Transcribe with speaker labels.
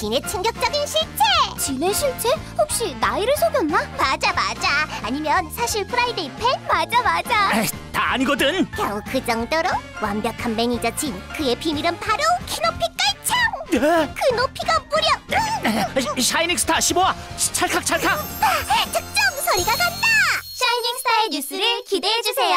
Speaker 1: 진의 충격적인 실체!
Speaker 2: 진의 실체? 혹시 나이를 속였나?
Speaker 1: 맞아, 맞아. 아니면 사실 프라이데이 팬?
Speaker 2: 맞아 맞아.
Speaker 3: 에이, 다 아니거든.
Speaker 1: 겨우 그 정도로? 완벽한 매니저 진, 그의 비밀은 바로 키높이 깔창!
Speaker 3: 에?
Speaker 1: 그 높이가 무려
Speaker 3: 네, 네. 샤이닝 스타 15화 찰칵 찰칵.
Speaker 1: 음, 아, 특종 소리가 간다! 샤이닝 스타의 뉴스를 기대해주세요.